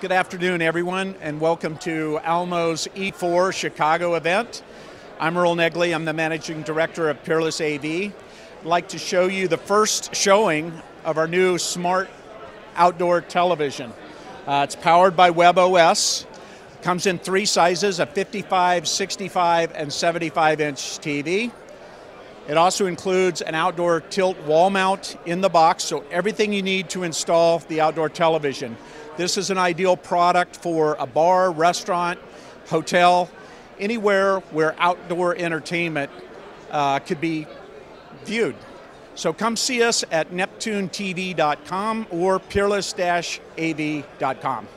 Good afternoon, everyone, and welcome to Almo's E4 Chicago event. I'm Earl Negley, I'm the Managing Director of Peerless AV. I'd like to show you the first showing of our new smart outdoor television. Uh, it's powered by WebOS, comes in three sizes, a 55, 65, and 75 inch TV. It also includes an outdoor tilt wall mount in the box, so everything you need to install the outdoor television. This is an ideal product for a bar, restaurant, hotel, anywhere where outdoor entertainment uh, could be viewed. So come see us at neptunetv.com or peerless-av.com.